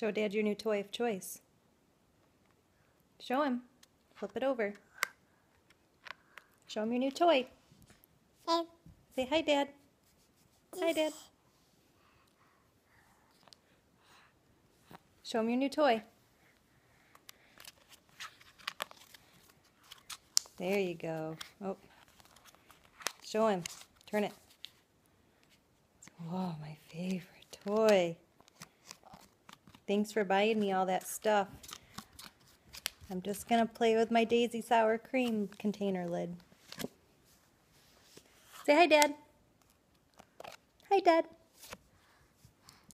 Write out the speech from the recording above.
Show Dad your new toy of choice. Show him. Flip it over. Show him your new toy. Hey. Say hi, Dad. Hi, Dad. Show him your new toy. There you go. Oh. Show him. Turn it. Oh, my favorite toy. Thanks for buying me all that stuff. I'm just going to play with my Daisy Sour Cream container lid. Say hi, Dad. Hi, Dad.